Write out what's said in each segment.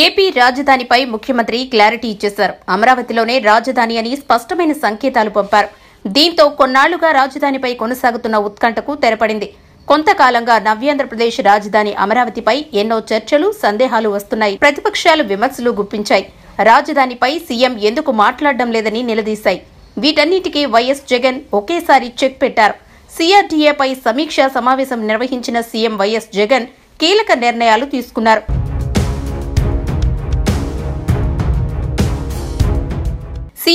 AP రాజధానిపై ముఖ్యమంత్రి clarity ఇచ్చేశారు. అమరావతిలోనే రాజధాని అని స్పష్టమైన సంకేతాలు పంపారు. దీంతో కొన్నాళ్ళుగా రాజధానిపై కొనసాగుతున్న ఉత్కంఠకు తెరపడింది. కొంతకాలంగా నవ్యాంధ్రప్రదేశ్ రాజధాని అమరావతిపై ఎన్నో చర్చలు సందేహాలు వస్తున్నాయి. ప్రతిపక్షాలు విమర్శలు గుప్పించాయి. రాజధానిపై సీఎం ఎందుకు మాట్లాడడం లేదని నిలదీశాయి. వీటన్నిటికీ వైఎస్ జగన్ ఒకేసారి చెక్ పెట్టారు. సీఆర్డీఏపై సమీక్షా సమావేశం నిర్వహించిన సీఎం వైఎస్ జగన్ కీలక నిర్ణయాలు తీసుకున్నారు.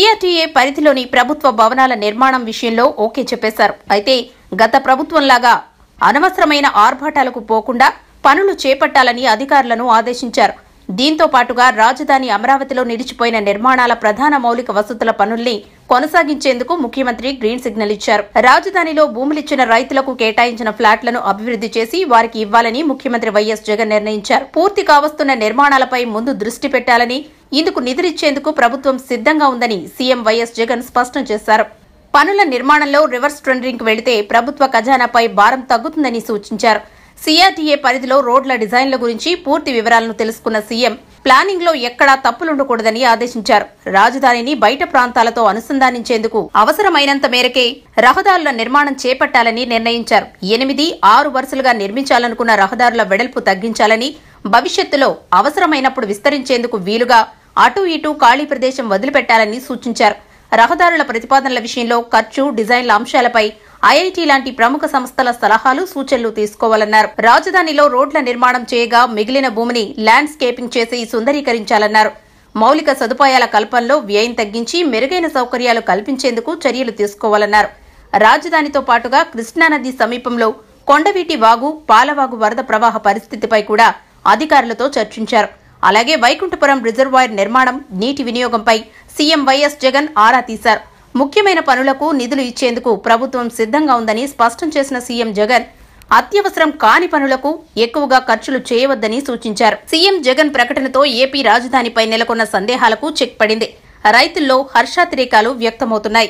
సీఆర్టీఏ పరిధిలోని ప్రభుత్వ భవనాల నిర్మాణం విషయంలో ఓకే చెప్పేశారు. అయితే గత ప్రభుత్వంలాగా అనవసరమైన ఆర్భాటాలకు పోకుండా పనులు చేపట్టాలని అధికారులను ఆదేశించారు. దీంతో పాటుగా రాజధాని అమరావతిలో నిలిచిపోయిన నిర్మాణాల ప్రధాన మౌలిక వసతుల పనుల్ని కొనసాగించేందుకు ముఖ్యమంత్రి గ్రీన్ సిగ్నల్ ఇచ్చారు. రాజధానిలో భూములిచ్చిన రైతులకు కేటాయించిన ఫ్లాట్లను అభివృద్ధి చేసి వారికి ఇవ్వాలని ముఖ్యమంత్రి వైఎస్ జగన్ నిర్ణయించారు. పూర్తి కావస్తున్న నిర్మాణాలపై ముందు దృష్టి పెట్టాలని ఇందుకు నిధులిచ్చేందుకు ప్రభుత్వం సిద్ధంగా ఉందని సీఎం వైఎస్ జగన్ స్పష్టం చేశారు. పనుల నిర్మాణంలో రివర్స్ టెండరింగ్ వెళితే ప్రభుత్వ ఖజానాపై భారం తగ్గుతుందని సూచించారు. సీఆర్టీఏ పరిధిలో రోడ్ల డిజైన్ల గురించి పూర్తి వివరాలను తెలుసుకున్న సీఎం ప్లానింగ్లో ఎక్కడా తప్పులుండకూడదని ఆదేశించారు. రాజధానిని బయట ప్రాంతాలతో అనుసంధానించేందుకు అవసరమైనంత మేరకే రహదారుల నిర్మాణం చేపట్టాలని నిర్ణయించారు. ఎనిమిది ఆరు వరుసలుగా నిర్మించాలనుకున్న రహదారుల వెడల్పు తగ్గించాలని భవిష్యత్తులో అవసరమైనప్పుడు విస్తరించేందుకు వీలుగా అటు ఇటు ఖాళీ ప్రదేశం వదిలిపెట్టాలని సూచించారు. రహదారుల ప్రతిపాదనల విషయంలో ఖర్చు డిజైన్ల అంశాలపై ఐఐటి లాంటి ప్రముఖ సంస్థల సలహాలు సూచనలు తీసుకోవాలన్నారు. రాజధానిలో రోడ్ల నిర్మాణం చేయగా మిగిలిన భూమిని ల్యాండ్స్కేపింగ్ చేసి సుందరీకరించాలన్నారు. మౌలిక సదుపాయాల కల్పనలో వ్యయం తగ్గించి మెరుగైన సౌకర్యాలు కల్పించేందుకు చర్యలు తీసుకోవాలన్నారు. రాజధానితో పాటుగా కృష్ణానది సమీపంలో కొండవీటి వాగు పాలవాగు వరద ప్రవాహ పరిస్థితిపై కూడా అధికారులతో చర్చించారు. అలాగే వైకుంఠపురం రిజర్వాయర్ నిర్మాణం నీటి వినియోగంపై సీఎం వైఎస్ జగన్ ఆరా తీశారు. ముఖ్యమైన పనులకు నిధులు ఇచ్చేందుకు ప్రభుత్వం సిద్ధంగా ఉందని స్పష్టం చేసిన సీఎం జగన్ అత్యవసరం కాని పనులకు ఎక్కువగా ఖర్చులు చేయవద్దని సూచించారు. సీఎం జగన్ ప్రకటనతో ఏపీ రాజధానిపై నెలకొన్న సందేహాలకు చెక్ పడింది. రైతుల్లో హర్షాతిరేకాలు వ్యక్తమవుతున్నాయి.